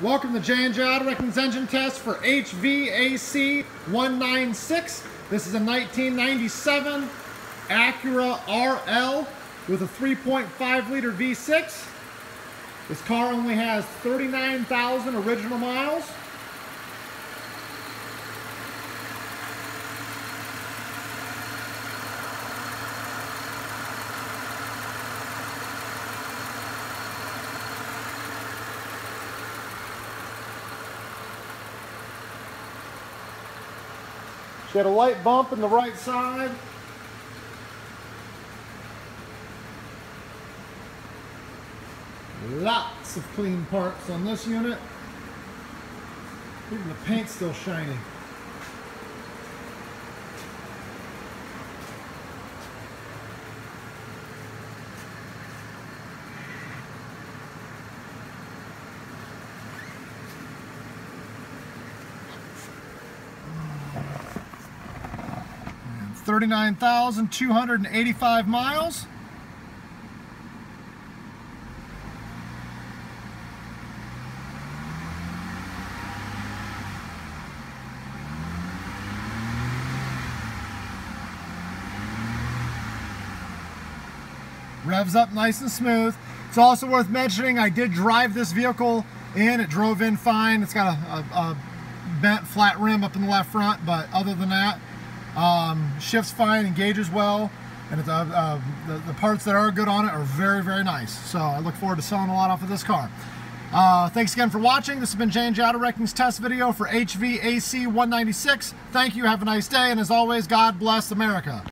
Welcome to J&J Auto engine test for HVAC 196. This is a 1997 Acura RL with a 3.5 liter V6. This car only has 39,000 original miles. She had a light bump in the right side. Lots of clean parts on this unit. Even the paint's still shiny. 39,285 miles. Revs up nice and smooth. It's also worth mentioning I did drive this vehicle in. It drove in fine. It's got a, a, a bent flat rim up in the left front, but other than that, um, shifts fine, engages well, and uh, uh, the, the, parts that are good on it are very, very nice. So I look forward to selling a lot off of this car. Uh, thanks again for watching. This has been Auto Wrecking's test video for HVAC 196. Thank you, have a nice day, and as always, God bless America.